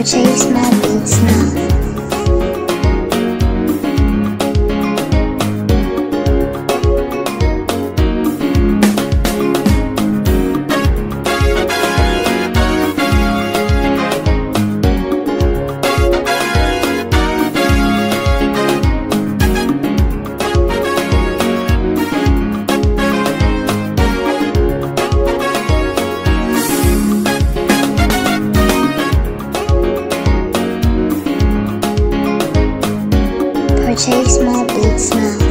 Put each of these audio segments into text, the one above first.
Purchase my beats now. shave small boots now.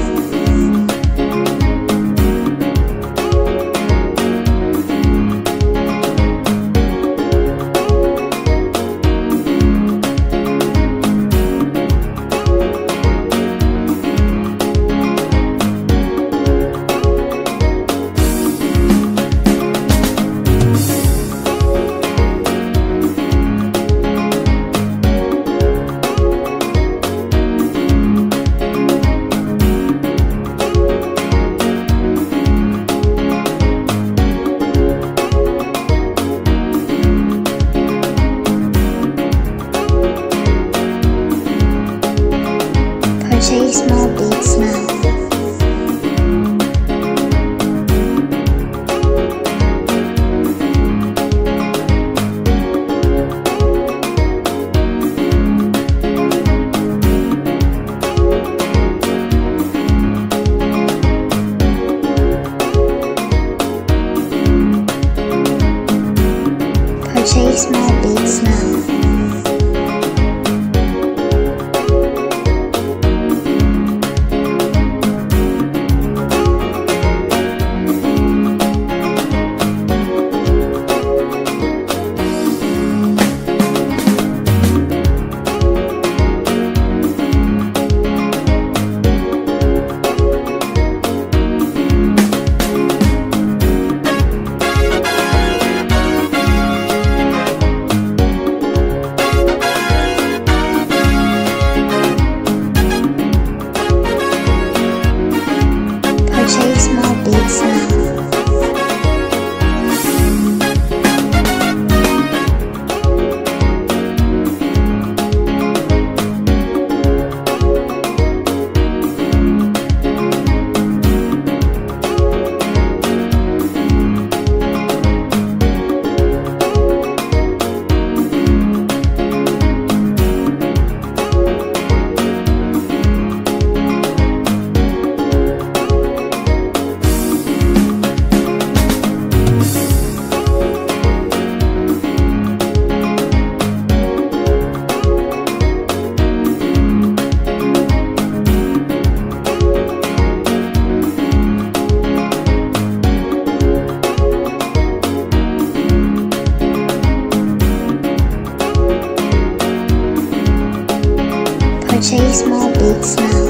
it's now.